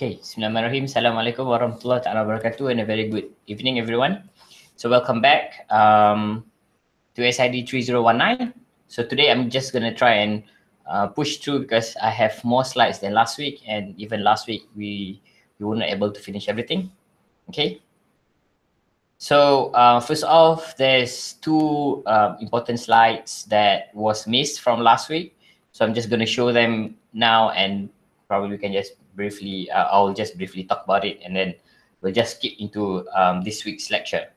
Okay, Bismillahirrahmanirrahim. Assalamualaikum warahmatullahi taala wabarakatuh and a very good evening everyone. So welcome back um, to SID 3019. So today I'm just going to try and uh, push through because I have more slides than last week and even last week we, we were not able to finish everything. Okay. So uh, first off, there's two uh, important slides that was missed from last week. So I'm just going to show them now and probably we can just briefly, uh, I'll just briefly talk about it and then we'll just skip into um, this week's lecture.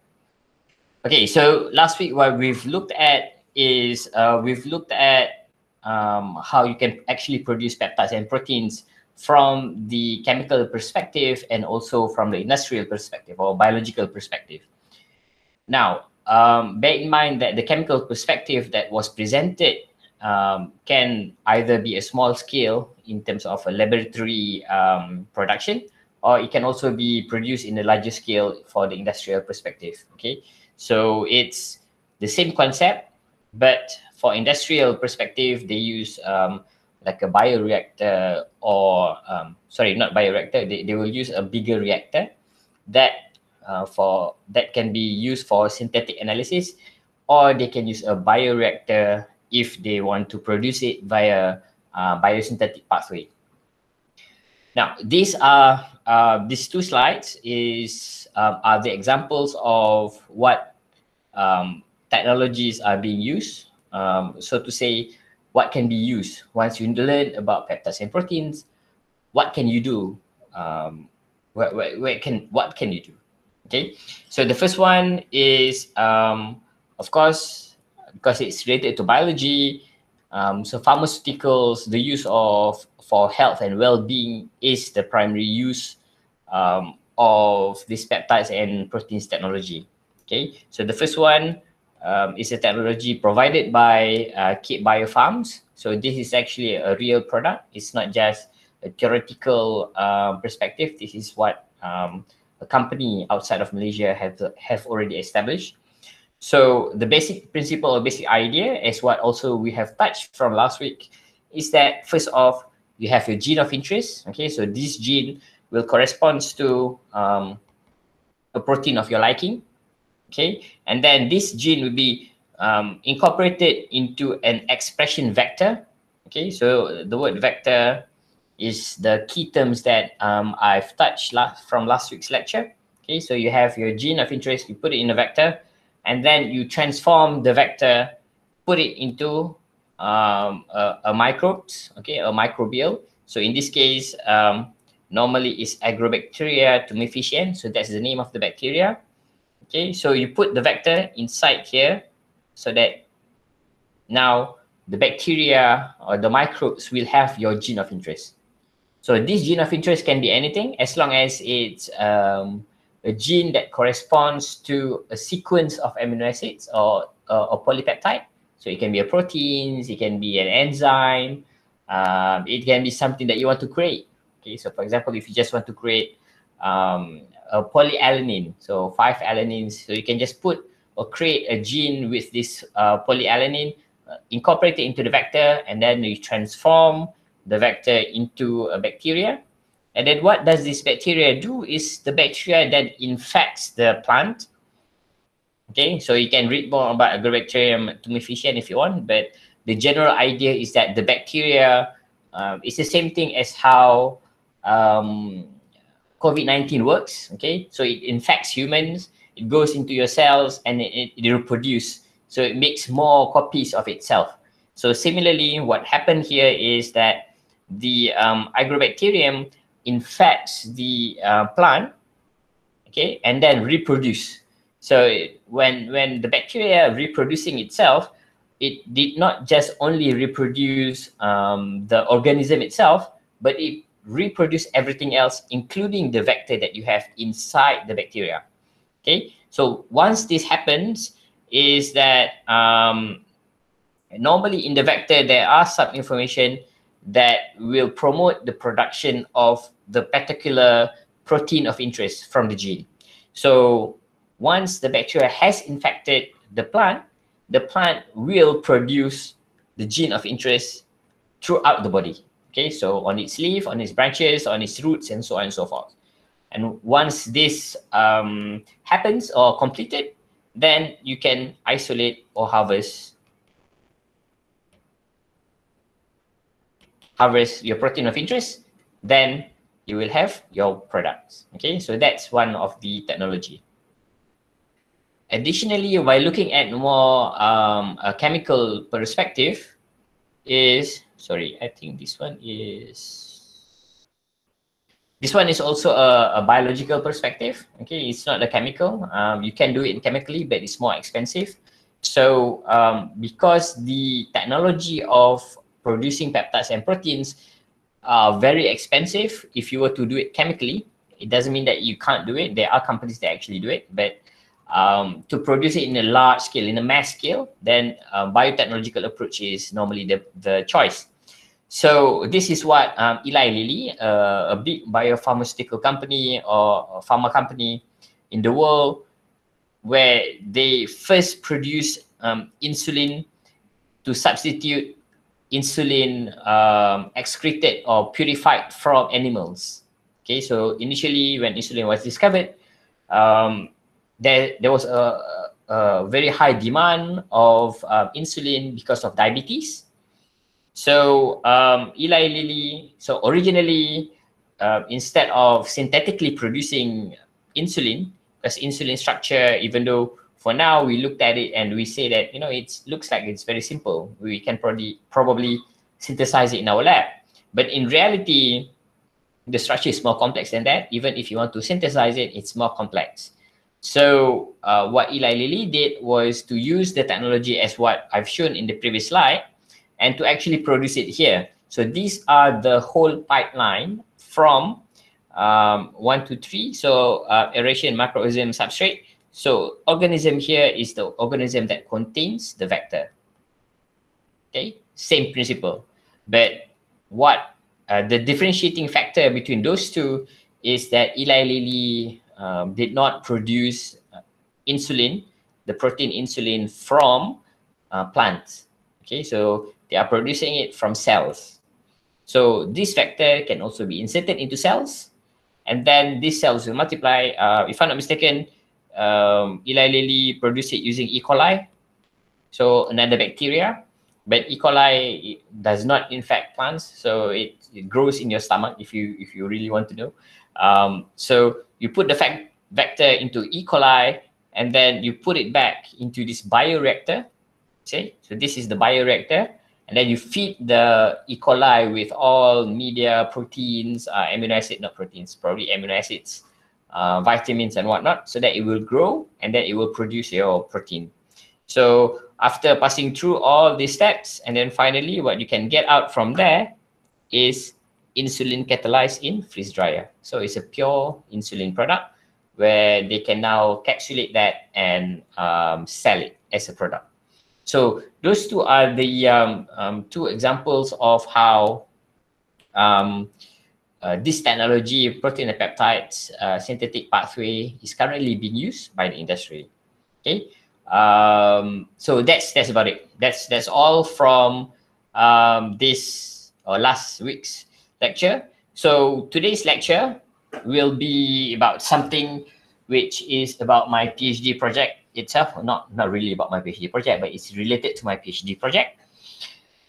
Okay, so last week what we've looked at is uh, we've looked at um, how you can actually produce peptides and proteins from the chemical perspective and also from the industrial perspective or biological perspective. Now, um, bear in mind that the chemical perspective that was presented um, can either be a small scale in terms of a laboratory um, production, or it can also be produced in a larger scale for the industrial perspective. Okay, so it's the same concept, but for industrial perspective, they use um, like a bioreactor or um, sorry, not bioreactor. They, they will use a bigger reactor that uh, for that can be used for synthetic analysis, or they can use a bioreactor if they want to produce it via uh, biosynthetic pathway. Now, these are uh, these two slides is um, are the examples of what um, technologies are being used. Um, so to say, what can be used once you learn about peptides and proteins. What can you do? Um, where, where, where can what can you do? Okay, so the first one is, um, of course, because it's related to biology. Um, so pharmaceuticals, the use of for health and well-being is the primary use um, of these peptides and proteins technology. Okay, so the first one um, is a technology provided by uh, Cape Biofarms. So this is actually a real product. It's not just a theoretical uh, perspective. This is what um, a company outside of Malaysia have have already established. So the basic principle or basic idea is what also we have touched from last week is that first off, you have your gene of interest. Okay, so this gene will correspond to um, a protein of your liking. Okay, and then this gene will be um, incorporated into an expression vector. Okay, so the word vector is the key terms that um, I've touched last, from last week's lecture. Okay, so you have your gene of interest, you put it in a vector, and then you transform the vector, put it into um, a, a microbes, okay, a microbial. So in this case, um, normally it's Agrobacteria tumefaciens. So that's the name of the bacteria. Okay, so you put the vector inside here so that now the bacteria or the microbes will have your gene of interest. So this gene of interest can be anything as long as it's um, a gene that corresponds to a sequence of amino acids or uh, a polypeptide. So it can be a protein, it can be an enzyme, um, it can be something that you want to create. Okay, so for example, if you just want to create um, a polyalanine, so five alanines, so you can just put or create a gene with this uh, polyalanine, uh, incorporate it into the vector, and then you transform the vector into a bacteria and then what does this bacteria do is the bacteria that infects the plant. Okay, so you can read more about Agrobacterium tumefaciens if you want, but the general idea is that the bacteria um, is the same thing as how um, COVID-19 works. Okay, so it infects humans, it goes into your cells and it, it reproduces. So it makes more copies of itself. So similarly, what happened here is that the um, Agrobacterium infects the uh, plant, okay, and then reproduce. So when when the bacteria reproducing itself, it did not just only reproduce um, the organism itself, but it reproduce everything else, including the vector that you have inside the bacteria. Okay, so once this happens, is that um, normally in the vector there are some information that will promote the production of the particular protein of interest from the gene. So once the bacteria has infected the plant, the plant will produce the gene of interest throughout the body. Okay, so on its leaf, on its branches, on its roots, and so on and so forth. And once this um, happens or completed, then you can isolate or harvest harvest your protein of interest, then you will have your products. Okay, so that's one of the technology. Additionally, by looking at more um, a chemical perspective, is sorry, I think this one is this one is also a, a biological perspective. Okay, it's not a chemical. Um, you can do it chemically, but it's more expensive. So um, because the technology of producing peptides and proteins are very expensive, if you were to do it chemically, it doesn't mean that you can't do it. There are companies that actually do it, but um, to produce it in a large scale, in a mass scale, then uh, biotechnological approach is normally the, the choice. So this is what um, Eli Lilly, uh, a big biopharmaceutical company or pharma company in the world, where they first produce um, insulin to substitute insulin um, excreted or purified from animals. Okay, so initially when insulin was discovered, um, there there was a, a very high demand of uh, insulin because of diabetes. So um, Eli Lilly, so originally uh, instead of synthetically producing insulin, because insulin structure, even though for now we looked at it and we say that you know it looks like it's very simple, we can probably probably synthesize it in our lab, but in reality, the structure is more complex than that. Even if you want to synthesize it, it's more complex. So uh, what Eli Lilly did was to use the technology as what I've shown in the previous slide and to actually produce it here. So these are the whole pipeline from um, one to three. So uh, aeration, macroorganism, substrate. So organism here is the organism that contains the vector. Okay, same principle. But what uh, the differentiating factor between those two is that Eli Lilly um, did not produce uh, insulin, the protein insulin from uh, plants. Okay, so they are producing it from cells. So this vector can also be inserted into cells, and then these cells will multiply. Uh, if I'm not mistaken, um, Eli Lilly produced it using E. coli, so another bacteria. But E. coli does not infect plants, so it, it grows in your stomach if you if you really want to know. Um, so you put the fact vector into E. coli, and then you put it back into this bioreactor. Okay, so this is the bioreactor, and then you feed the E. coli with all media, proteins, uh, amino acid, not proteins, probably amino acids, uh, vitamins and whatnot, so that it will grow and then it will produce your protein. So after passing through all these steps, and then finally what you can get out from there is insulin catalyzed in freeze dryer. So it's a pure insulin product where they can now capsulate that and um, sell it as a product. So those two are the um, um, two examples of how um, uh, this technology, protein and peptides uh, synthetic pathway, is currently being used by the industry. Okay, um, so that's that's about it. That's that's all from um, this or last week's lecture. So today's lecture will be about something which is about my PhD project itself. Not not really about my PhD project, but it's related to my PhD project.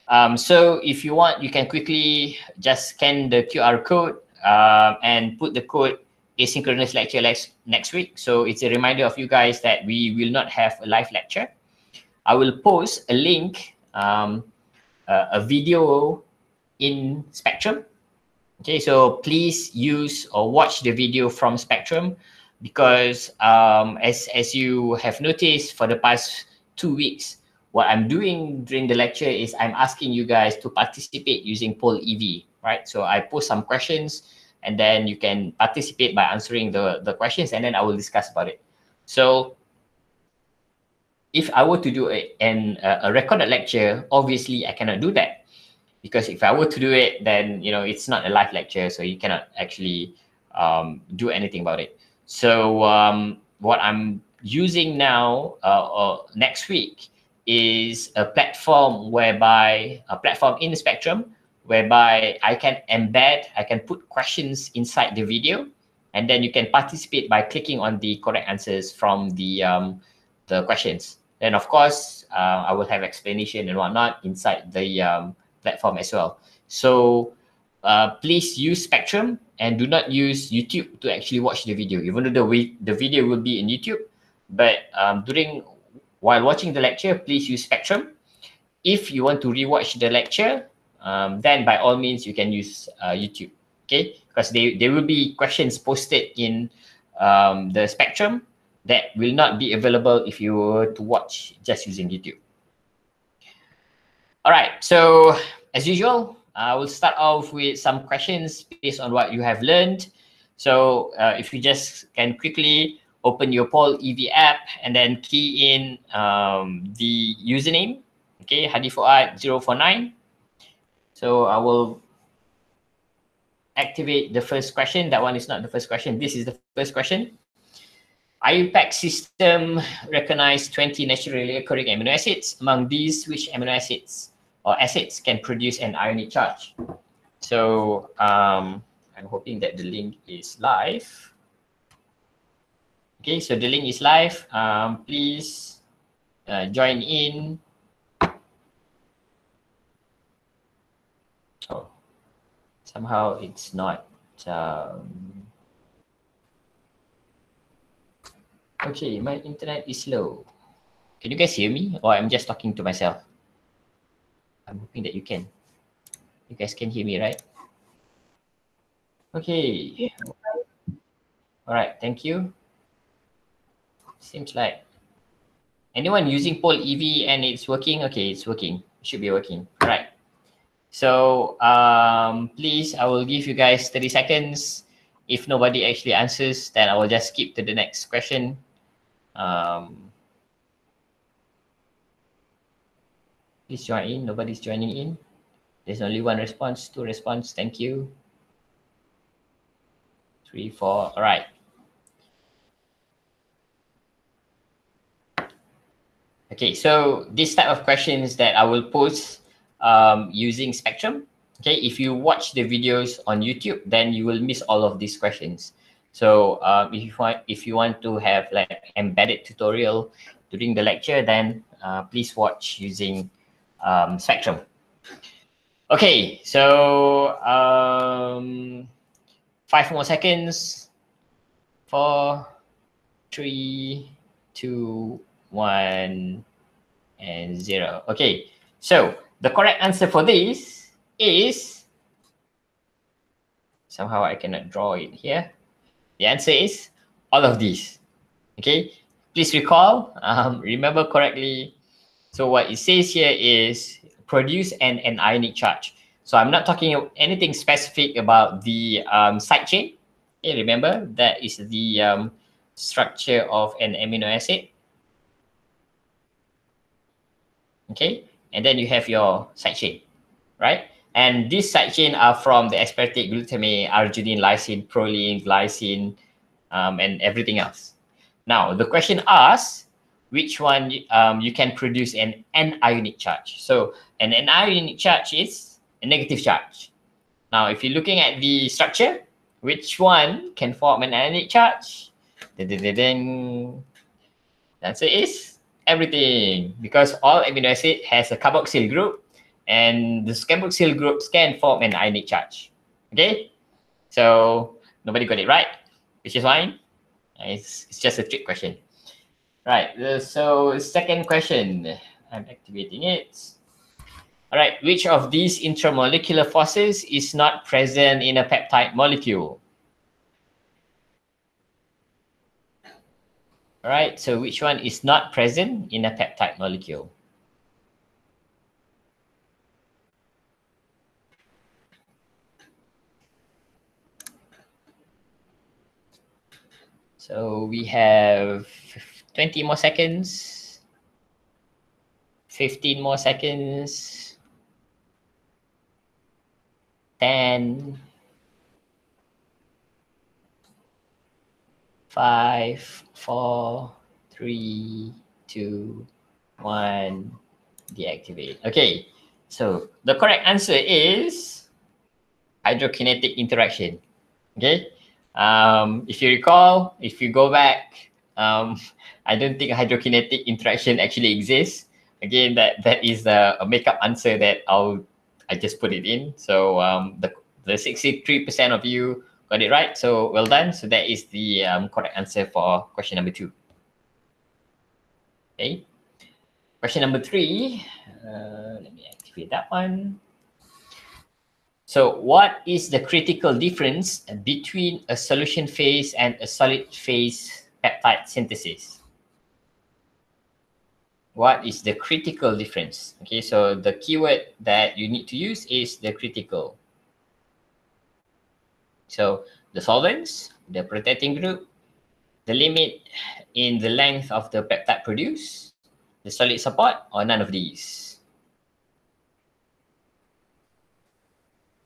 Um, so if you want, you can quickly just scan the QR code uh, and put the code asynchronous lecture next, next week. So it's a reminder of you guys that we will not have a live lecture. I will post a link, um, uh, a video in Spectrum Okay, so please use or watch the video from Spectrum because um, as, as you have noticed for the past two weeks, what I'm doing during the lecture is I'm asking you guys to participate using Poll EV, right? So I post some questions and then you can participate by answering the, the questions and then I will discuss about it. So if I were to do a, an, a recorded lecture, obviously I cannot do that because if I were to do it, then you know it's not a live lecture, so you cannot actually um, do anything about it. So um, what I'm using now uh, or next week is a platform whereby a platform in the Spectrum whereby I can embed, I can put questions inside the video, and then you can participate by clicking on the correct answers from the um, the questions. Then of course, uh, I will have explanation and whatnot inside the um, platform as well. So uh, please use Spectrum and do not use YouTube to actually watch the video, even though the, the video will be in YouTube. But um, during while watching the lecture, please use Spectrum. If you want to rewatch the lecture, um, then by all means, you can use uh, YouTube, okay? Because they, there will be questions posted in um, the Spectrum that will not be available if you were to watch just using YouTube. All right, so as usual, I will start off with some questions based on what you have learned. So uh, if you just can quickly open your Paul EV app and then key in um, the username, okay, Hadi 049. So I will activate the first question. That one is not the first question. This is the first question. IUPAC system recognize 20 naturally occurring amino acids. Among these, which amino acids or acids can produce an ionic charge? So um, I'm hoping that the link is live. Okay, so the link is live. Um, please uh, join in. Oh, somehow it's not um, Okay, my internet is slow. Can you guys hear me or I'm just talking to myself? I'm hoping that you can. You guys can hear me, right? Okay. All right, thank you. Seems like anyone using Pole EV and it's working? Okay, it's working. It should be working. All right. So um, please, I will give you guys 30 seconds. If nobody actually answers, then I will just skip to the next question. Um, please join in. Nobody's joining in. There's only one response, two response. Thank you. Three, four. All right. Okay, so this type of questions that I will post um, using Spectrum. Okay, if you watch the videos on YouTube, then you will miss all of these questions. So um, if you want if you want to have like embedded tutorial during the lecture, then uh, please watch using um, Spectrum. Okay, so um, five more seconds. Four, three, two, one, and zero. Okay, so the correct answer for this is somehow I cannot draw it here. The answer is all of these. Okay, please recall, um, remember correctly. So what it says here is produce an, an ionic charge. So I'm not talking anything specific about the um, side chain. Okay, remember that is the um, structure of an amino acid. Okay, and then you have your side chain, right? And these side chain are from the aspartate, glutamate, arginine, lysine, proline, glycine, um, and everything else. Now, the question asks which one um, you can produce an anionic charge. So an anionic charge is a negative charge. Now, if you're looking at the structure, which one can form an ionic charge? The answer is everything because all amino acid has a carboxyl group and the carboxyl groups can form an ionic charge. Okay, so nobody got it right, which is fine. It's, it's just a trick question. Right, uh, so second question, I'm activating it. All right, which of these intermolecular forces is not present in a peptide molecule? All right, so which one is not present in a peptide molecule? So we have 20 more seconds, 15 more seconds, 10, 5, 4, 3, 2, 1, deactivate. Okay, so the correct answer is hydrokinetic interaction. Okay. Um, if you recall, if you go back, um, I don't think hydrokinetic interaction actually exists. Again, that that is a, a makeup answer that I'll I just put it in. So um, the the 63% of you got it right. So well done. So that is the um, correct answer for question number two. Okay. Question number three. Uh, let me activate that one. So what is the critical difference between a solution phase and a solid phase peptide synthesis? What is the critical difference? Okay, so the keyword that you need to use is the critical. So the solvents, the protecting group, the limit in the length of the peptide produced, the solid support, or none of these.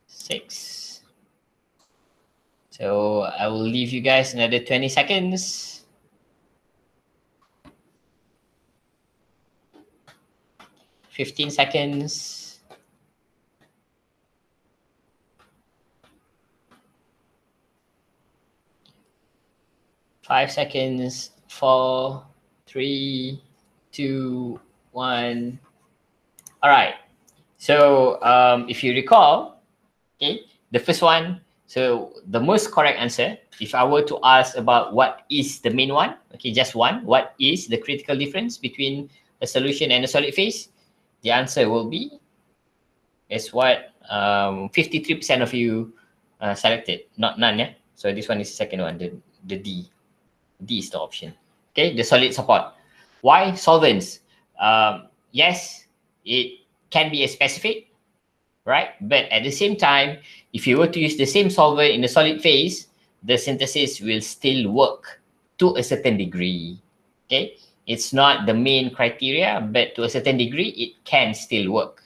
Six. So I will leave you guys another 20 seconds. Fifteen seconds. Five seconds, four, three, two, one. All right. So um, if you recall, okay, the first one, so the most correct answer, if I were to ask about what is the main one, okay, just one, what is the critical difference between a solution and a solid phase? The answer will be, is what 53% um, of you uh, selected, not none, yeah? So this one is the second one, the, the D. D is the option. Okay, the solid support. Why solvents? Um, yes, it can be a specific, right? But at the same time, if you were to use the same solvent in the solid phase, the synthesis will still work to a certain degree. Okay, it's not the main criteria, but to a certain degree, it can still work.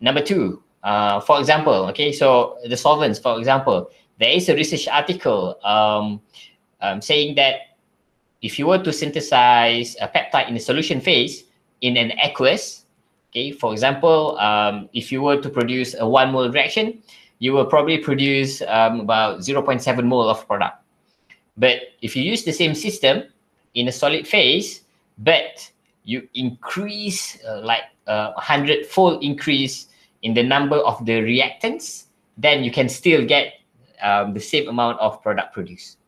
Number two, uh, for example, okay, so the solvents, for example, there is a research article um, um, saying that if you were to synthesize a peptide in the solution phase in an aqueous, okay, for example, um, if you were to produce a one mole reaction, you will probably produce um, about 0.7 mole of product. But if you use the same system in a solid phase, but you increase uh, like a uh, hundred fold increase in the number of the reactants, then you can still get um, the same amount of product produced.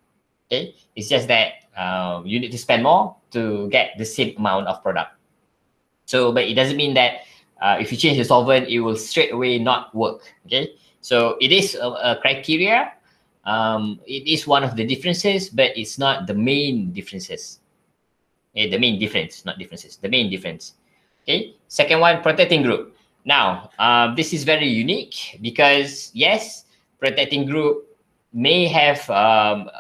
Okay, it's just that um, you need to spend more to get the same amount of product. So, but it doesn't mean that uh, if you change the solvent, it will straight away not work. Okay, so it is a, a criteria. Um, it is one of the differences, but it's not the main differences. Okay, the main difference, not differences. The main difference. Okay, second one, protecting group. Now, uh, this is very unique because yes, protecting group may have um,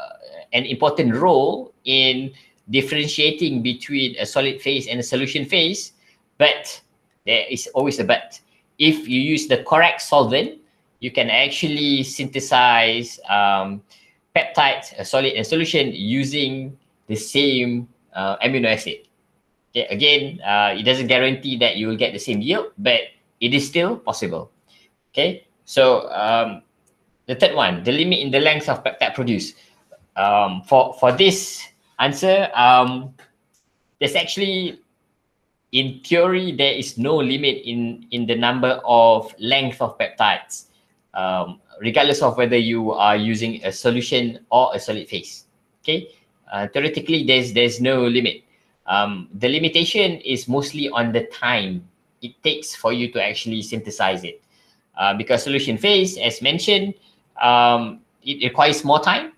an important role in differentiating between a solid phase and a solution phase, but there is always a but. If you use the correct solvent, you can actually synthesize um, peptides, a solid and solution, using the same uh, amino acid. Okay, again, uh, it doesn't guarantee that you will get the same yield, but it is still possible. Okay, so um, the third one, the limit in the length of peptide produced um, for for this answer, um, there's actually, in theory, there is no limit in in the number of length of peptides, um, regardless of whether you are using a solution or a solid phase. Okay, uh, theoretically, there's there's no limit. Um, the limitation is mostly on the time it takes for you to actually synthesize it, uh, because solution phase, as mentioned, um, it requires more time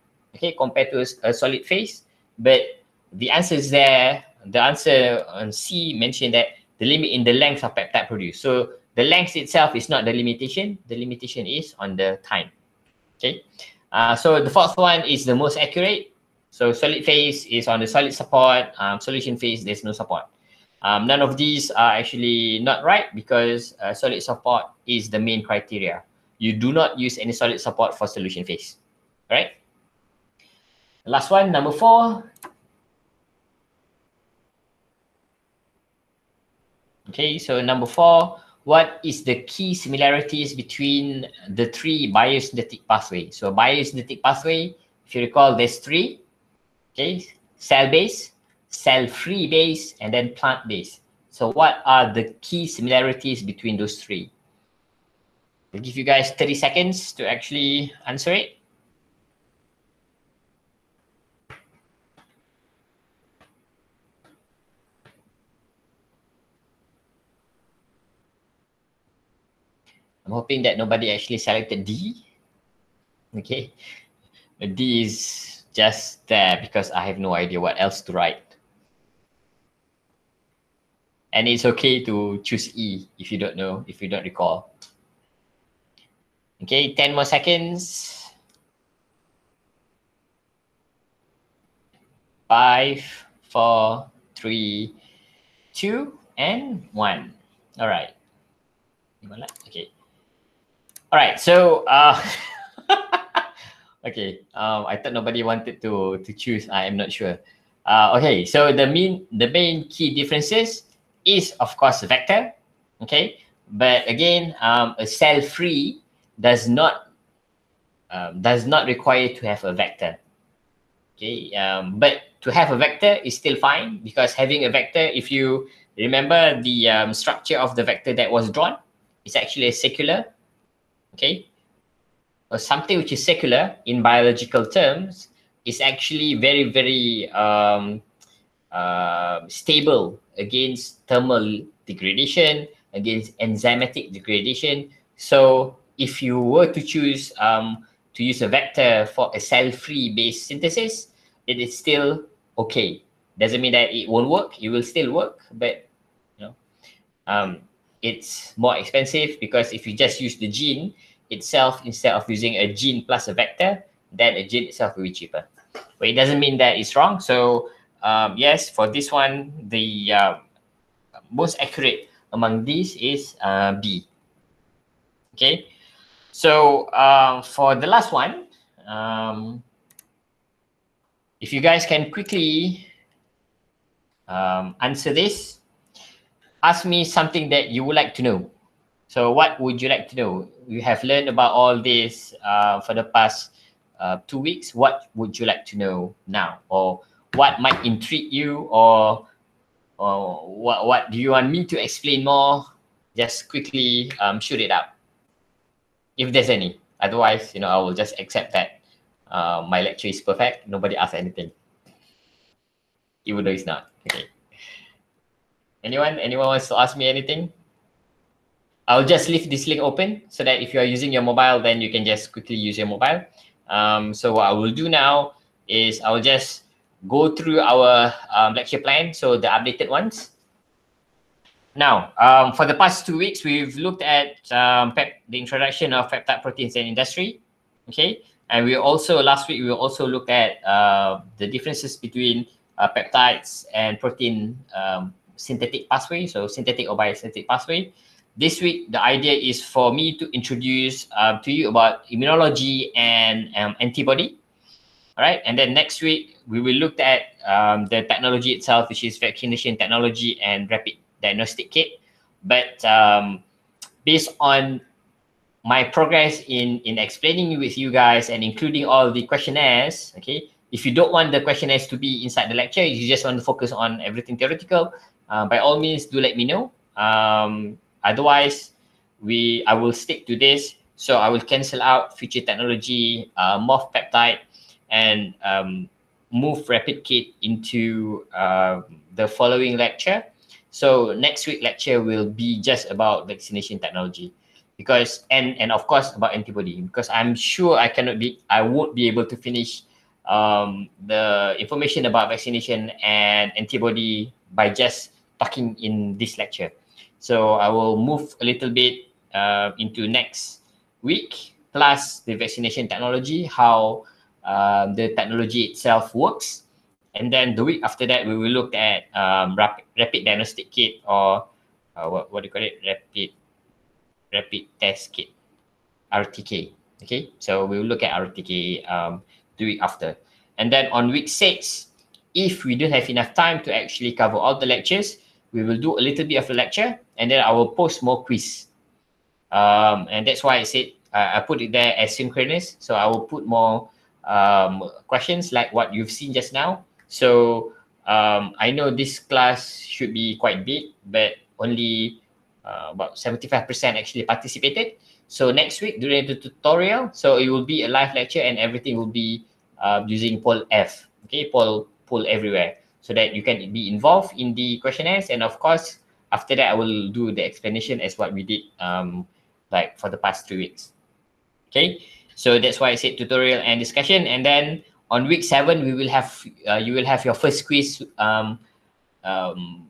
okay, compared to a, a solid phase. But the answer is there. The answer on C mentioned that the limit in the length of peptide produced. So the length itself is not the limitation. The limitation is on the time. Okay. Uh, so the fourth one is the most accurate. So solid phase is on the solid support. Um, solution phase, there's no support. Um, none of these are actually not right because uh, solid support is the main criteria. You do not use any solid support for solution phase. right? Last one, number four. Okay, so number four, what is the key similarities between the three biosynthetic pathway. So biosynthetic pathway, if you recall, there's three, okay, cell-based, cell-free base, and then plant-based. So what are the key similarities between those three? I'll give you guys 30 seconds to actually answer it. Hoping that nobody actually selected D. Okay. D is just there because I have no idea what else to write. And it's okay to choose E if you don't know, if you don't recall. Okay, 10 more seconds. Five, four, three, two, and one. All right. Okay. All right, so uh, okay, um, I thought nobody wanted to to choose. I am not sure. Uh, okay, so the main the main key differences is of course vector. Okay, but again, um, a cell free does not um, does not require to have a vector. Okay, um, but to have a vector is still fine because having a vector, if you remember the um, structure of the vector that was drawn, it's actually a secular okay? Or something which is secular in biological terms is actually very very um, uh, stable against thermal degradation against enzymatic degradation. So if you were to choose um, to use a vector for a cell-free based synthesis it is still okay. Doesn't mean that it won't work. It will still work but you know um, it's more expensive because if you just use the gene itself instead of using a gene plus a vector, then a gene itself will be cheaper. But it doesn't mean that it's wrong. So um, yes, for this one, the uh, most accurate among these is uh, B. Okay, so uh, for the last one, um, if you guys can quickly um, answer this, ask me something that you would like to know. So what would you like to know? You have learned about all this uh, for the past uh, two weeks. What would you like to know now? Or what might intrigue you? Or, or what, what do you want me to explain more? Just quickly um, shoot it out. If there's any. Otherwise, you know, I will just accept that uh, my lecture is perfect. Nobody asked anything. Even though it's not. Okay. Anyone? Anyone wants to ask me anything? I'll just leave this link open so that if you are using your mobile, then you can just quickly use your mobile. Um, so what I will do now is I'll just go through our um, lecture plan, so the updated ones. Now, um, for the past two weeks, we've looked at um, the introduction of peptide proteins in industry, okay? And we also, last week, we also looked at uh, the differences between uh, peptides and protein um, synthetic pathway, so synthetic or biosynthetic pathway. This week the idea is for me to introduce uh, to you about immunology and um, antibody. All right and then next week we will look at um, the technology itself which is vaccination technology and rapid diagnostic kit. But um, based on my progress in in explaining with you guys and including all the questionnaires okay if you don't want the questionnaires to be inside the lecture you just want to focus on everything theoretical uh, by all means do let me know um, Otherwise, we I will stick to this. So I will cancel out future technology, uh, morph peptide, and um, move rapid kit into uh, the following lecture. So next week lecture will be just about vaccination technology because and and of course about antibody because I'm sure I cannot be I won't be able to finish um, the information about vaccination and antibody by just talking in this lecture. So I will move a little bit uh, into next week, plus the vaccination technology, how um, the technology itself works. And then the week after that, we will look at um, rapid, rapid diagnostic kit or uh, what, what do you call it? Rapid, rapid test kit, RTK. Okay, so we will look at RTK um, the week after. And then on week six, if we don't have enough time to actually cover all the lectures, we will do a little bit of a lecture and then I will post more quiz. Um, and that's why I said uh, I put it there as synchronous. So I will put more um, questions like what you've seen just now. So um, I know this class should be quite big, but only uh, about 75% actually participated. So next week during the tutorial, so it will be a live lecture and everything will be uh, using poll F, okay, poll, poll everywhere so that you can be involved in the questionnaires. And of course, after that, I will do the explanation as what we did um, like for the past three weeks. Okay, so that's why I said tutorial and discussion. And then on week seven, we will have uh, you will have your first quiz, um, um,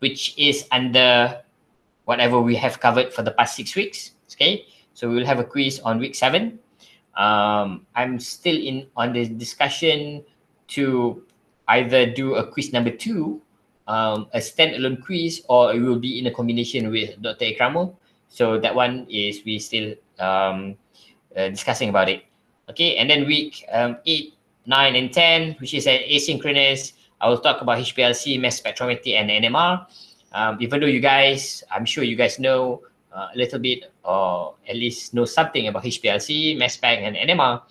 which is under whatever we have covered for the past six weeks. Okay, so we will have a quiz on week seven. Um, I'm still in on the discussion to either do a quiz number two, um, a standalone quiz, or it will be in a combination with Dr. Ikramo. So that one is we still um, uh, discussing about it. Okay, and then week um, eight, nine, and ten, which is an asynchronous. I will talk about HPLC, mass spectrometry, and NMR. Um, even though you guys, I'm sure you guys know uh, a little bit or at least know something about HPLC, mass spec, and NMR.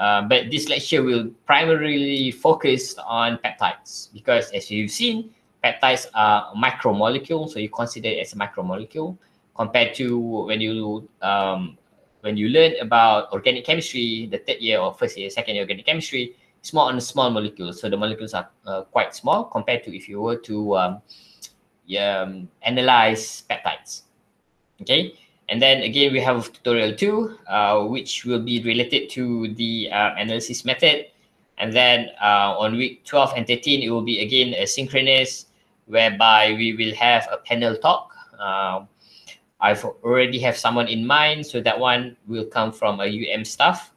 Uh, but this lecture will primarily focus on peptides because as you've seen, peptides are micromolecule, so you consider it as a micromolecule compared to when you um, when you learn about organic chemistry, the third year or first year, second year organic chemistry, it's more on small molecules. So the molecules are uh, quite small compared to if you were to um, um, analyze peptides. Okay, and then again we have tutorial two, uh, which will be related to the uh, analysis method. And then uh, on week 12 and 13, it will be again a synchronous, whereby we will have a panel talk. Uh, I've already have someone in mind, so that one will come from a UM staff,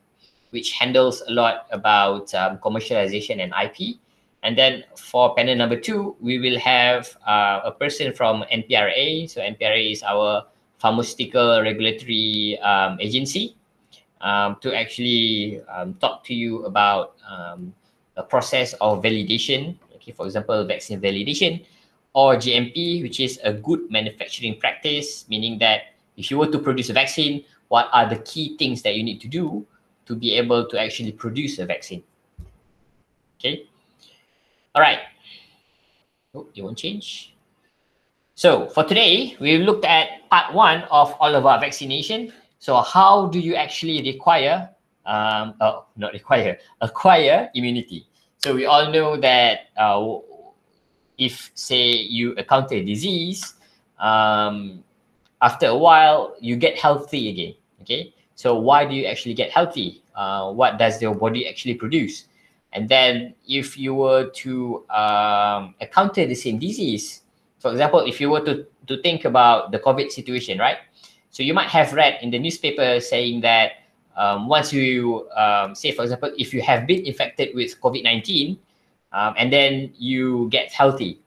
which handles a lot about um, commercialization and IP. And then for panel number two, we will have uh, a person from NPRA. So NPRA is our pharmaceutical regulatory um, agency um, to actually um, talk to you about um, the process of validation. Okay, for example, vaccine validation or GMP, which is a good manufacturing practice, meaning that if you were to produce a vaccine, what are the key things that you need to do to be able to actually produce a vaccine? Okay. All right. Oh, it won't change. So for today, we've looked at part one of all of our vaccination. So how do you actually require, um, oh, not require, acquire immunity? So we all know that uh, if say you encounter a disease, um, after a while you get healthy again. Okay, so why do you actually get healthy? Uh, what does your body actually produce? And then if you were to um, encounter the same disease, for example, if you were to, to think about the COVID situation, right? So you might have read in the newspaper saying that um, once you um, say, for example, if you have been infected with COVID-19, um, and then you get healthy,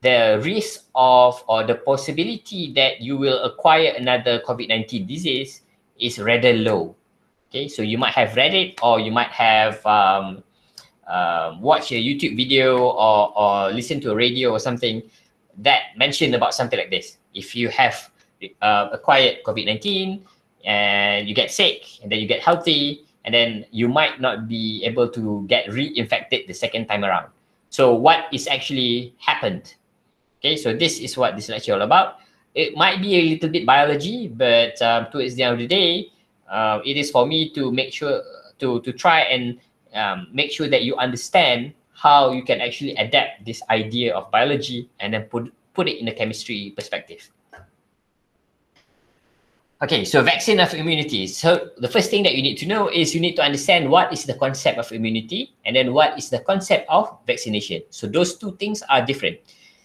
the risk of or the possibility that you will acquire another COVID-19 disease is rather low. Okay, so you might have read it or you might have uh, watched a YouTube video or, or listen to a radio or something that mentioned about something like this. If you have uh, acquired COVID-19 and you get sick and then you get healthy, and then you might not be able to get reinfected the second time around. So what is actually happened? Okay, so this is what this lecture all about. It might be a little bit biology, but um, towards the end of the day, uh, it is for me to make sure to to try and um, make sure that you understand how you can actually adapt this idea of biology and then put put it in a chemistry perspective. Okay, so vaccine of immunity. So the first thing that you need to know is you need to understand what is the concept of immunity and then what is the concept of vaccination. So those two things are different.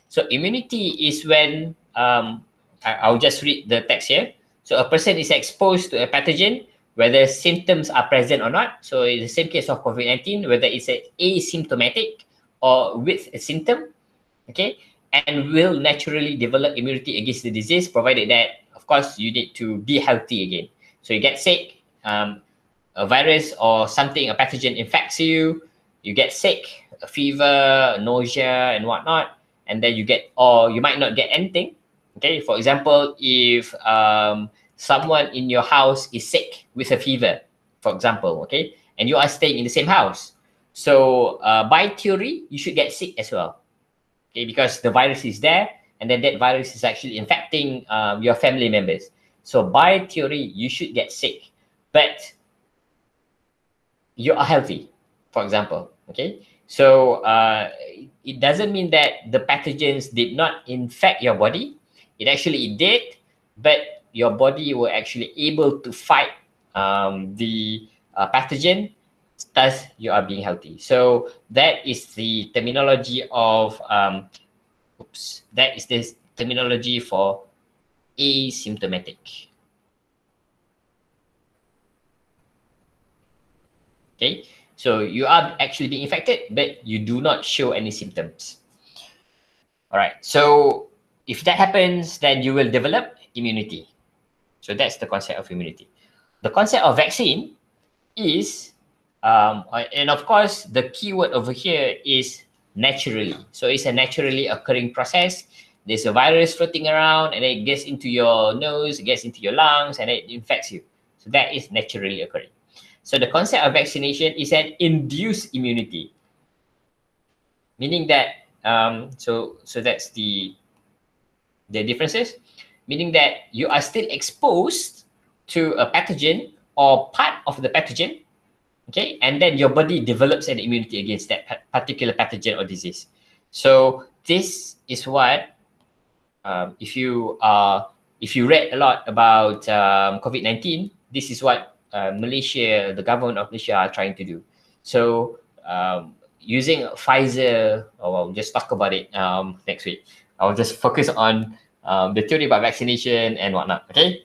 So immunity is when, um, I, will just read the text here. So a person is exposed to a pathogen, whether symptoms are present or not. So in the same case of COVID-19, whether it's a asymptomatic or with a symptom, okay, and will naturally develop immunity against the disease, provided that of course, you need to be healthy again. So you get sick, um, a virus or something, a pathogen infects you, you get sick, a fever, nausea, and whatnot, and then you get, or you might not get anything, Okay, for example, if um, someone in your house is sick with a fever, for example, okay, and you are staying in the same house, so uh, by theory, you should get sick as well, okay, because the virus is there, and then that virus is actually infecting um, your family members. So by theory, you should get sick, but you are healthy, for example, okay. So uh, it doesn't mean that the pathogens did not infect your body. It actually did, but your body were actually able to fight um, the uh, pathogen. Thus, you are being healthy. So that is the terminology of, um, oops, that is the terminology for asymptomatic. Okay, so you are actually being infected, but you do not show any symptoms. All right, so if that happens, then you will develop immunity. So that's the concept of immunity. The concept of vaccine is, um, and of course, the keyword over here is naturally. So it's a naturally occurring process. There's a virus floating around and it gets into your nose, it gets into your lungs, and it infects you. So that is naturally occurring. So the concept of vaccination is an induced immunity, meaning that um, so so that's the the differences meaning that you are still exposed to a pathogen or part of the pathogen, okay, and then your body develops an immunity against that particular pathogen or disease. So this is what, um, if you are, if you read a lot about um, COVID nineteen, this is what uh, Malaysia, the government of Malaysia, are trying to do. So um, using Pfizer, or oh, we'll just talk about it um, next week. I'll just focus on um, the theory about vaccination and whatnot. Okay,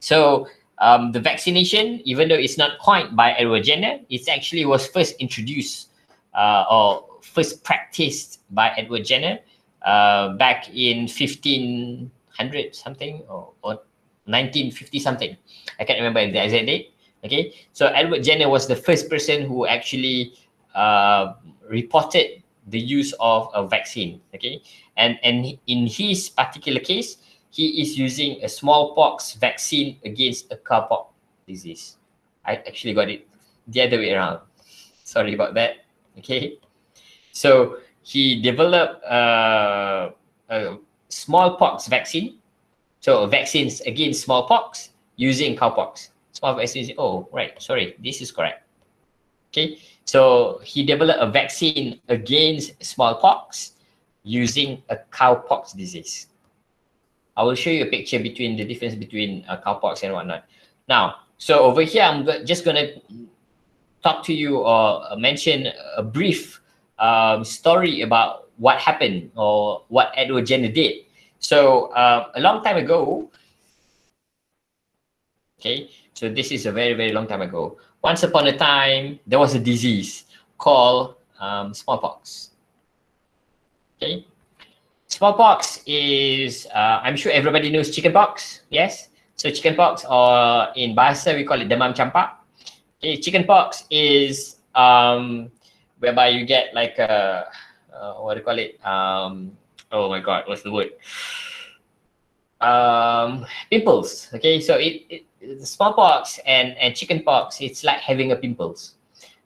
so um, the vaccination, even though it's not coined by Edward Jenner, it actually was first introduced uh, or first practiced by Edward Jenner uh, back in 1500 something or, or 1950 something. I can't remember the exact date. Okay, so Edward Jenner was the first person who actually uh, reported the use of a vaccine. Okay, and and in his particular case, he is using a smallpox vaccine against a cowpox disease. I actually got it the other way around. Sorry about that. Okay, so he developed uh, a smallpox vaccine. So vaccines against smallpox using cowpox. Smallpox. Oh, right. Sorry, this is correct. Okay, so he developed a vaccine against smallpox using a cowpox disease. I will show you a picture between the difference between uh, cowpox and whatnot. Now, so over here, I'm just going to talk to you or uh, mention a brief um, story about what happened or what Edward Jenner did. So uh, a long time ago, okay, so this is a very, very long time ago. Once upon a time, there was a disease called um, smallpox. Okay. Smallpox is, uh, I'm sure everybody knows chickenpox. Yes. So chickenpox, or in Bahasa, we call it demam campak. Okay. Chickenpox is um, whereby you get like a, uh, what do you call it? Um, oh my God, what's the word? Um, pimples. Okay. So it, it smallpox and, and chickenpox, it's like having a pimples.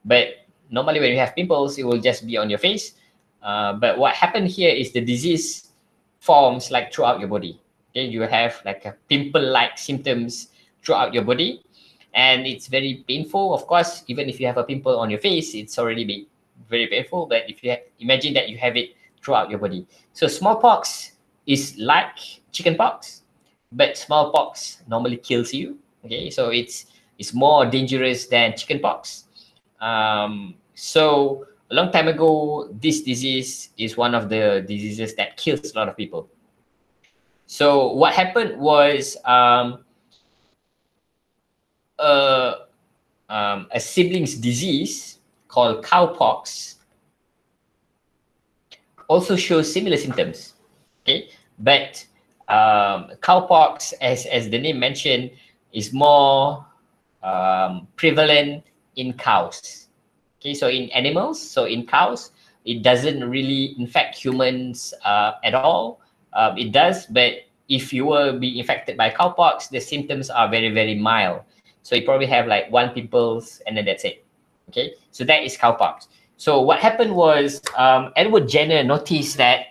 But normally when you have pimples, it will just be on your face uh, but what happened here is the disease forms like throughout your body. Okay, you have like a pimple-like symptoms throughout your body, and it's very painful. Of course, even if you have a pimple on your face, it's already be very painful. But if you imagine that you have it throughout your body, so smallpox is like chickenpox, but smallpox normally kills you. Okay, so it's it's more dangerous than chickenpox. Um, so a long time ago, this disease is one of the diseases that kills a lot of people. So what happened was um, a, um, a siblings disease called cowpox also shows similar symptoms. Okay, but um, cowpox, as as the name mentioned, is more um, prevalent in cows. Okay, so in animals, so in cows, it doesn't really infect humans uh, at all. Um, it does, but if you were being infected by cowpox, the symptoms are very, very mild. So you probably have like one pimples and then that's it. Okay, so that is cowpox. So what happened was um, Edward Jenner noticed that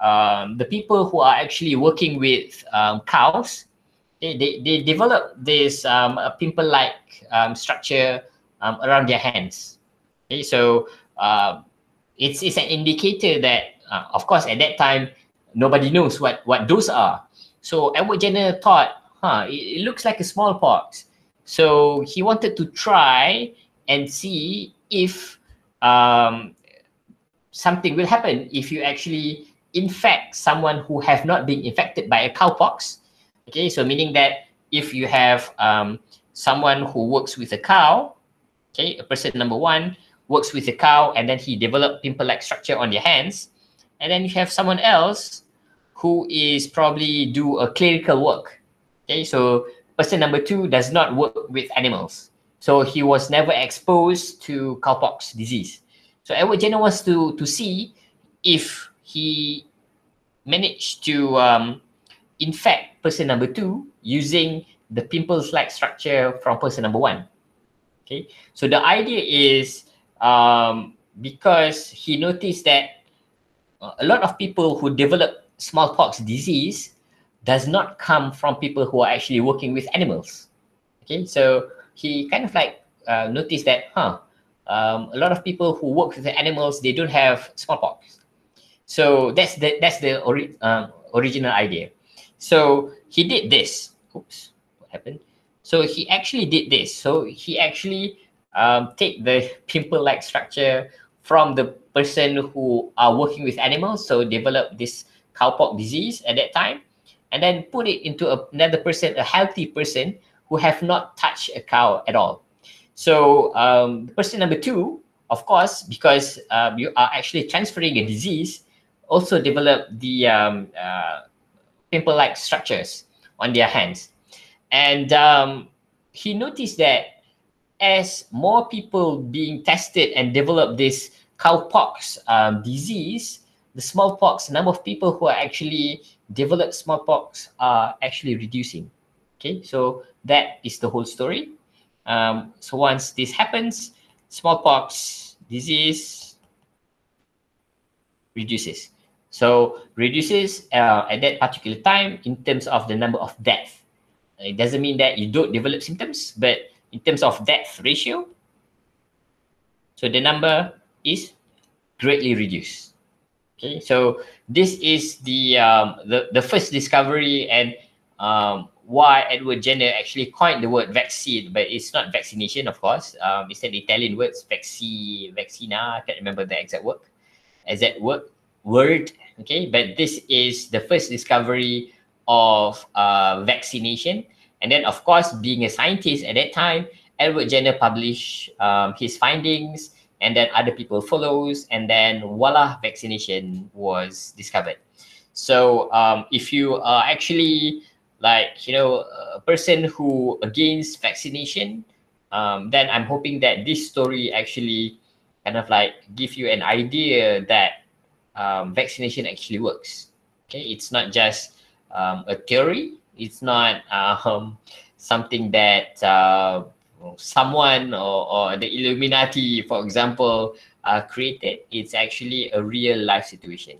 um, the people who are actually working with um, cows, they, they, they develop this um, pimple-like um, structure um, around their hands. Okay, so uh, it's, it's an indicator that, uh, of course, at that time, nobody knows what, what those are. So Edward Jenner thought, huh, it, it looks like a smallpox. So he wanted to try and see if um, something will happen if you actually infect someone who have not been infected by a cowpox. Okay, so meaning that if you have um, someone who works with a cow, okay, a person number one works with a cow and then he developed pimple-like structure on their hands, and then you have someone else who is probably do a clerical work. Okay, so person number two does not work with animals. So he was never exposed to cowpox disease. So Edward Jenner wants to, to see if he managed to um, infect person number two using the pimples-like structure from person number one. Okay, so the idea is um, because he noticed that a lot of people who develop smallpox disease does not come from people who are actually working with animals. Okay, so he kind of like uh, noticed that, huh, um, a lot of people who work with the animals, they don't have smallpox. So that's the that's the ori uh, original idea. So he did this. Oops, what happened? So he actually did this. So he actually um, take the pimple-like structure from the person who are working with animals, so develop this cowpox disease at that time, and then put it into a, another person, a healthy person who have not touched a cow at all. So um, person number two, of course, because um, you are actually transferring a disease, also develop the um, uh, pimple-like structures on their hands. And um, he noticed that as more people being tested and develop this cowpox um, disease, the smallpox number of people who are actually develop smallpox are actually reducing. Okay, so that is the whole story. Um, so once this happens, smallpox disease reduces. So reduces uh, at that particular time in terms of the number of death. It doesn't mean that you don't develop symptoms, but in terms of death ratio, so the number is greatly reduced. Okay, so this is the um, the the first discovery and um, why Edward Jenner actually coined the word vaccine, but it's not vaccination, of course. Um, it's an Italian word, vaccine, vaccina. I can't remember the exact word, exact word, word. Okay, but this is the first discovery of uh, vaccination. And then, of course, being a scientist at that time, Edward Jenner published um, his findings and then other people follows and then voila vaccination was discovered so um, if you are actually like you know a person who against vaccination um, then i'm hoping that this story actually kind of like give you an idea that um, vaccination actually works okay it's not just um, a theory it's not um, something that uh, someone or, or the Illuminati, for example, uh, created. It's actually a real life situation.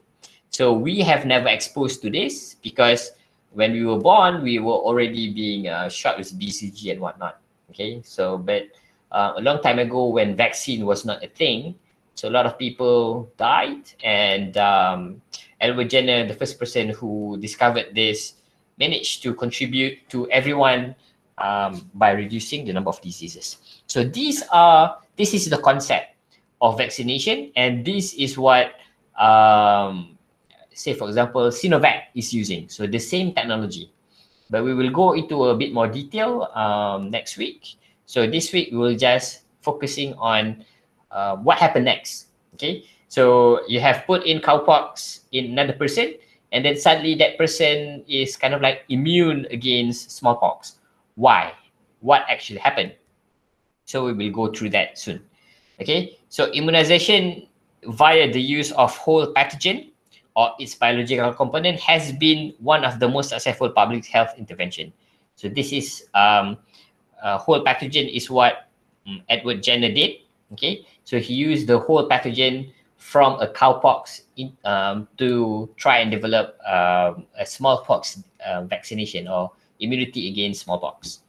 So we have never exposed to this because when we were born, we were already being uh, shot with BCG and whatnot. Okay, so but uh, a long time ago when vaccine was not a thing, so a lot of people died, and um, Edward Jenner, the first person who discovered this, managed to contribute to everyone um, by reducing the number of diseases. So these are this is the concept of vaccination, and this is what um, say for example Sinovac is using. So the same technology, but we will go into a bit more detail um, next week. So this week we will just focusing on uh, what happened next. Okay, so you have put in cowpox in another person, and then suddenly that person is kind of like immune against smallpox why, what actually happened. So we will go through that soon. Okay, so immunization via the use of whole pathogen or its biological component has been one of the most successful public health intervention. So this is um, whole pathogen is what um, Edward Jenner did. Okay, so he used the whole pathogen from a cowpox in, um, to try and develop um, a smallpox uh, vaccination or immunity against smallpox.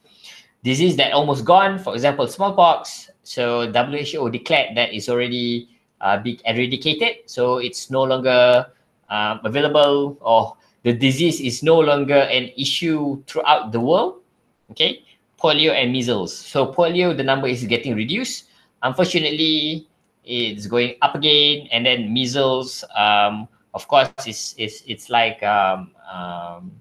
Disease that almost gone, for example, smallpox. So WHO declared that it's already uh, be eradicated. So it's no longer um, available or the disease is no longer an issue throughout the world. Okay, polio and measles. So polio, the number is getting reduced. Unfortunately, it's going up again, and then measles. Um, of course, it's it's it's like um, um,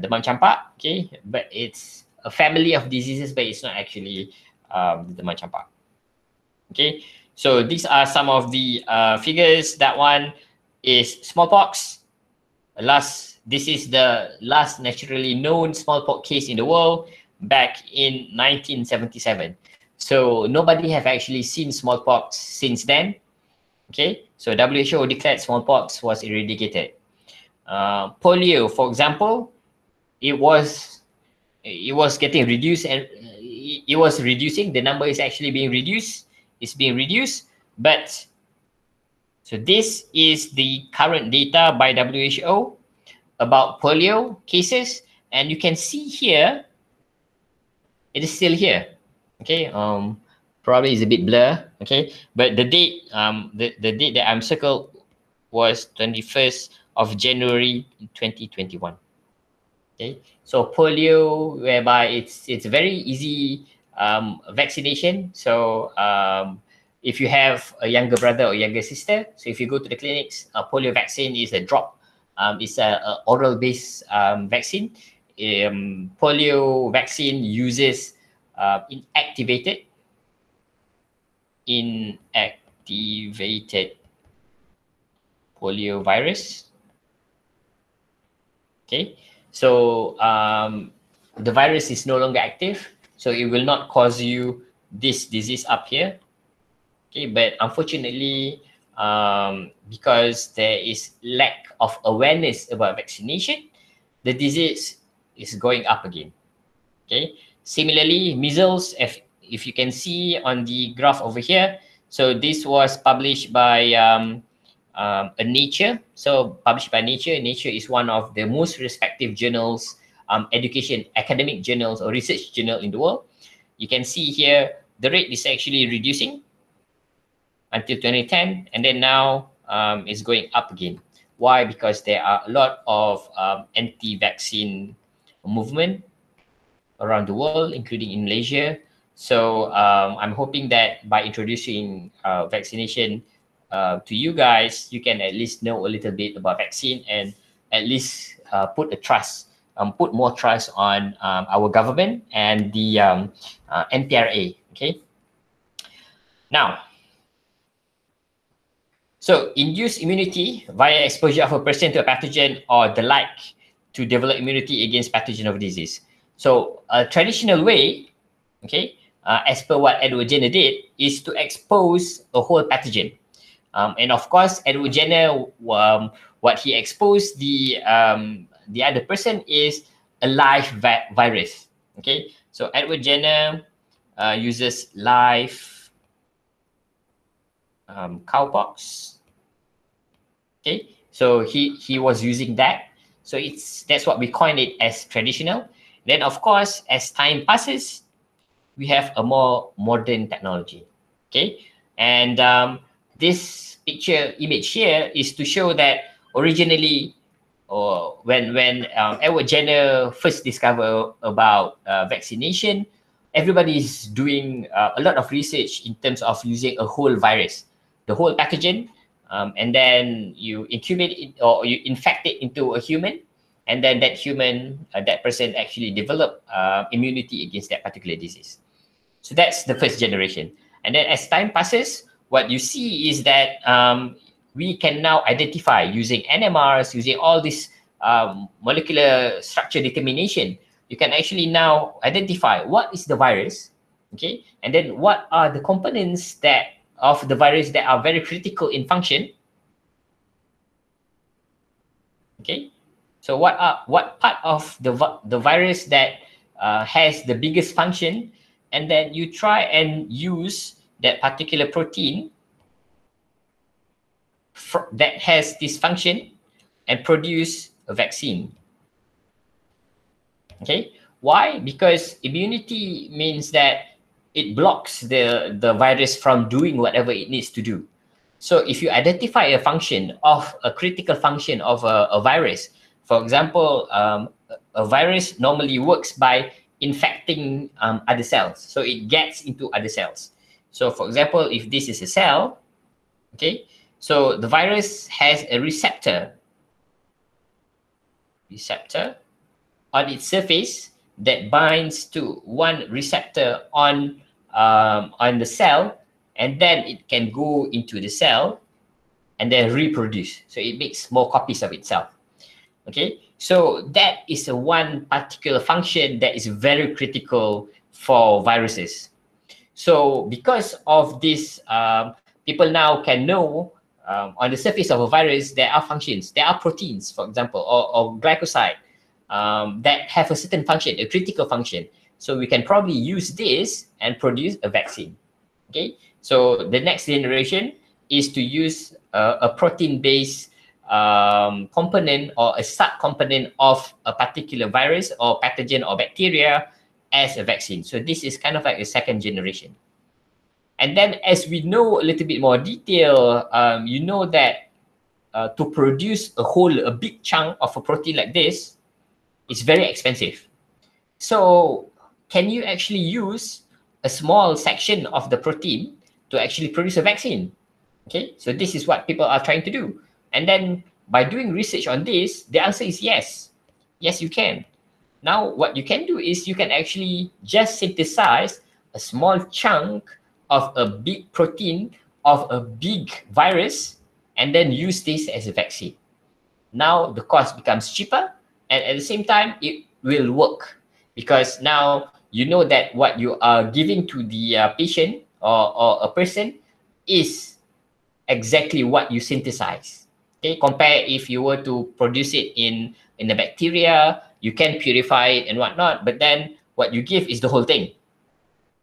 demam campak. Okay, but it's a family of diseases, but it's not actually um, demam campak. Okay, so these are some of the uh, figures. That one is smallpox. Last, this is the last naturally known smallpox case in the world back in 1977. So nobody have actually seen smallpox since then. Okay, so WHO declared smallpox was eradicated. Uh, polio, for example, it was it was getting reduced and it was reducing. The number is actually being reduced. It's being reduced, but so this is the current data by WHO about polio cases, and you can see here it is still here okay um probably is a bit blur okay? But the date um the, the date that i'm circled was 21st of january 2021 okay? So polio whereby it's it's very easy um vaccination. So um if you have a younger brother or younger sister so if you go to the clinics a polio vaccine is a drop um it's a, a oral based um vaccine. Um, polio vaccine uses uh, inactivated inactivated polio virus. Okay, so um, the virus is no longer active, so it will not cause you this disease up here. Okay, but unfortunately, um, because there is lack of awareness about vaccination, the disease is going up again. Okay, similarly, measles, if, if you can see on the graph over here, so this was published by um, um, a Nature. So published by Nature. Nature is one of the most respected journals, um, education, academic journals or research journal in the world. You can see here, the rate is actually reducing until 2010. And then now um, it's going up again. Why? Because there are a lot of um, anti-vaccine movement around the world, including in Malaysia. So um, I'm hoping that by introducing uh, vaccination uh, to you guys, you can at least know a little bit about vaccine and at least uh, put a trust, um, put more trust on um, our government and the um, uh, NPRA. Okay. Now, so induced immunity via exposure of a person to a pathogen or the like to develop immunity against pathogen of disease. So a traditional way, okay, uh, as per what Edward Jenner did, is to expose a whole pathogen. Um, and of course, Edward Jenner, um, what he exposed the um, the other person is a live vi virus. Okay, so Edward Jenner uh, uses live um, cowpox. Okay, so he he was using that so it's that's what we coined it as traditional. Then of course, as time passes, we have a more modern technology. Okay, and um, this picture image here is to show that originally, or when when um, Edward Jenner first discovered about uh, vaccination, everybody is doing uh, a lot of research in terms of using a whole virus, the whole pathogen, um, and then you incubate it or you infect it into a human and then that human uh, that person actually develop uh, immunity against that particular disease. So that's the first generation. And then as time passes what you see is that um, we can now identify using nmrs using all this um, molecular structure determination you can actually now identify what is the virus okay? And then what are the components that of the virus that are very critical in function Okay, so what are what part of the the virus that uh, has the biggest function, and then you try and use that particular protein that has this function and produce a vaccine. Okay, why? Because immunity means that it blocks the, the virus from doing whatever it needs to do. So if you identify a function of a critical function of a, a virus, for example, um, a virus normally works by infecting um, other cells. So it gets into other cells. So for example, if this is a cell, okay, so the virus has a receptor, receptor on its surface that binds to one receptor on um, on the cell, and then it can go into the cell and then reproduce. So it makes more copies of itself. Okay, so that is a one particular function that is very critical for viruses. So because of this, um, people now can know um, on the surface of a virus, there are functions, there are proteins, for example, or, or glycoside um, that have a certain function, a critical function. So we can probably use this and produce a vaccine. Okay, so the next generation is to use a, a protein-based um, component or a sub-component of a particular virus or pathogen or bacteria as a vaccine. So this is kind of like a second generation. And then as we know a little bit more detail, um, you know that uh, to produce a whole, a big chunk of a protein like this, it's very expensive. So can you actually use a small section of the protein to actually produce a vaccine? Okay, so this is what people are trying to do. And then by doing research on this, the answer is yes. Yes, you can. Now, what you can do is you can actually just synthesize a small chunk of a big protein of a big virus and then use this as a vaccine. Now the cost becomes cheaper and at the same time it will work because now you know that what you are giving to the uh, patient or, or a person is exactly what you synthesize okay compare if you were to produce it in in the bacteria you can purify it and whatnot but then what you give is the whole thing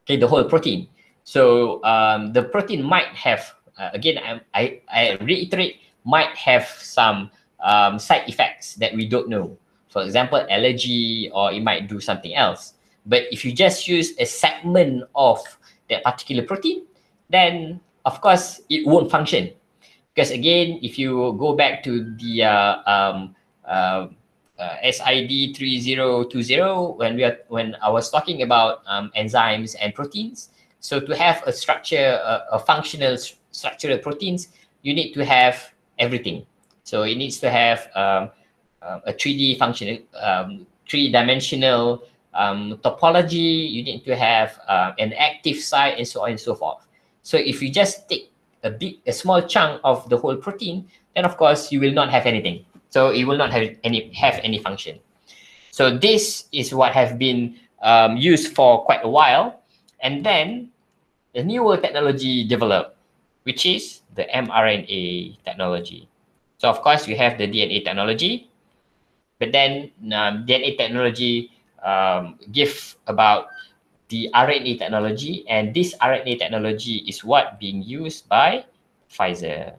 okay the whole protein so um, the protein might have uh, again I, I, I reiterate might have some um, side effects that we don't know for example, allergy, or it might do something else. But if you just use a segment of that particular protein, then of course it won't function. Because again, if you go back to the uh, um, uh, uh, SID 3020 when we are when I was talking about um, enzymes and proteins. So to have a structure, a, a functional st structural proteins, you need to have everything. So it needs to have um, uh, a 3D function, um, three-dimensional um, topology. You need to have uh, an active site and so on and so forth. So if you just take a big, a small chunk of the whole protein, then of course you will not have anything. So it will not have any have any function. So this is what have been um, used for quite a while, and then the newer technology developed, which is the mRNA technology. So of course, we have the DNA technology, but then um, DNA technology um, give about the RNA technology, and this RNA technology is what being used by Pfizer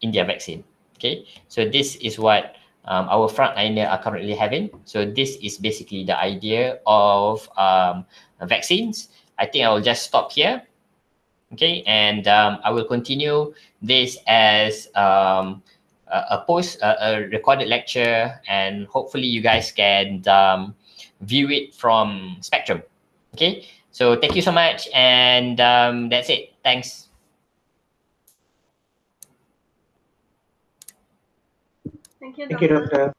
in their vaccine. Okay, so this is what um, our frontliner are currently having. So this is basically the idea of um, vaccines. I think I will just stop here. Okay, and um, I will continue this as um, a post a, a, recorded lecture and hopefully you guys can um, view it from spectrum. Okay? So thank you so much and um, that's it. Thanks. Thank you, thank you doctor